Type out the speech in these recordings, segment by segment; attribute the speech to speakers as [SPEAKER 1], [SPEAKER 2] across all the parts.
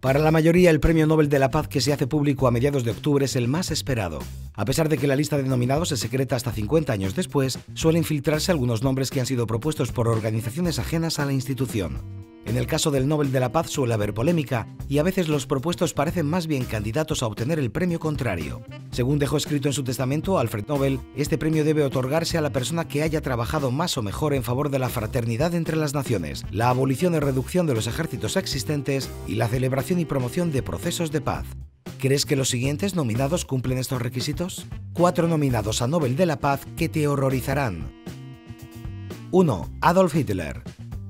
[SPEAKER 1] Para la mayoría, el Premio Nobel de la Paz que se hace público a mediados de octubre es el más esperado. A pesar de que la lista de nominados es secreta hasta 50 años después, suelen filtrarse algunos nombres que han sido propuestos por organizaciones ajenas a la institución. En el caso del Nobel de la Paz suele haber polémica y a veces los propuestos parecen más bien candidatos a obtener el premio contrario. Según dejó escrito en su testamento Alfred Nobel, este premio debe otorgarse a la persona que haya trabajado más o mejor en favor de la fraternidad entre las naciones, la abolición y reducción de los ejércitos existentes y la celebración y promoción de procesos de paz. ¿Crees que los siguientes nominados cumplen estos requisitos? Cuatro nominados a Nobel de la Paz que te horrorizarán. 1. Adolf Hitler.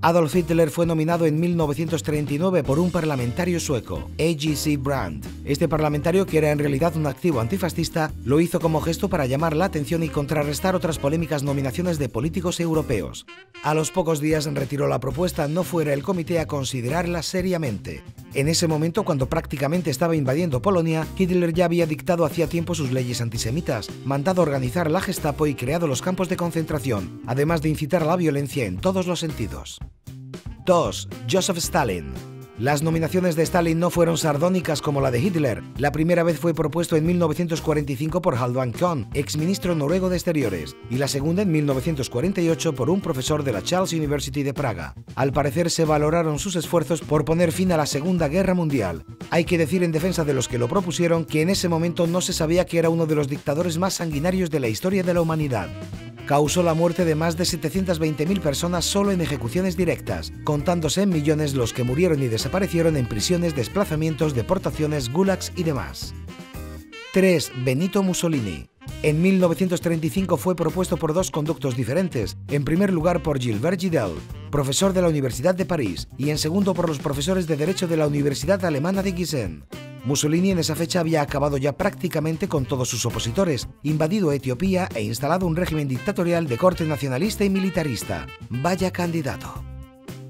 [SPEAKER 1] Adolf Hitler fue nominado en 1939 por un parlamentario sueco, A.G.C. Brandt. Este parlamentario, que era en realidad un activo antifascista, lo hizo como gesto para llamar la atención y contrarrestar otras polémicas nominaciones de políticos europeos. A los pocos días retiró la propuesta, no fuera el comité a considerarla seriamente. En ese momento, cuando prácticamente estaba invadiendo Polonia, Hitler ya había dictado hacía tiempo sus leyes antisemitas, mandado organizar la Gestapo y creado los campos de concentración, además de incitar a la violencia en todos los sentidos. 2. Joseph Stalin. Las nominaciones de Stalin no fueron sardónicas como la de Hitler. La primera vez fue propuesto en 1945 por Halvdan Kohn, exministro noruego de Exteriores, y la segunda en 1948 por un profesor de la Charles University de Praga. Al parecer se valoraron sus esfuerzos por poner fin a la Segunda Guerra Mundial. Hay que decir en defensa de los que lo propusieron que en ese momento no se sabía que era uno de los dictadores más sanguinarios de la historia de la humanidad causó la muerte de más de 720.000 personas solo en ejecuciones directas, contándose en millones los que murieron y desaparecieron en prisiones, desplazamientos, deportaciones, gulags y demás. 3. Benito Mussolini. En 1935 fue propuesto por dos conductos diferentes, en primer lugar por Gilbert Gidel, profesor de la Universidad de París, y en segundo por los profesores de Derecho de la Universidad Alemana de Gießen. Mussolini en esa fecha había acabado ya prácticamente con todos sus opositores, invadido Etiopía e instalado un régimen dictatorial de corte nacionalista y militarista. Vaya candidato.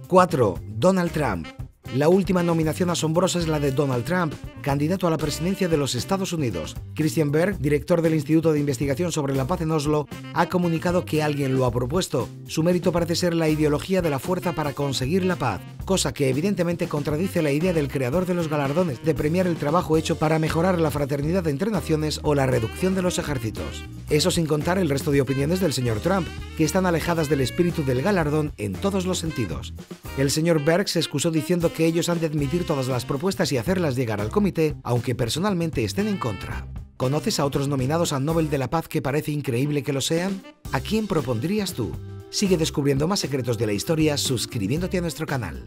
[SPEAKER 1] 4. Donald Trump. La última nominación asombrosa es la de Donald Trump, candidato a la presidencia de los Estados Unidos. Christian Berg, director del Instituto de Investigación sobre la Paz en Oslo, ha comunicado que alguien lo ha propuesto. Su mérito parece ser la ideología de la fuerza para conseguir la paz, cosa que evidentemente contradice la idea del creador de los galardones de premiar el trabajo hecho para mejorar la fraternidad entre naciones o la reducción de los ejércitos. Eso sin contar el resto de opiniones del señor Trump, que están alejadas del espíritu del galardón en todos los sentidos. El señor Berg se excusó diciendo que ellos han de admitir todas las propuestas y hacerlas llegar al comité, aunque personalmente estén en contra. ¿Conoces a otros nominados al Nobel de la Paz que parece increíble que lo sean? ¿A quién propondrías tú? Sigue descubriendo más secretos de la historia suscribiéndote a nuestro canal.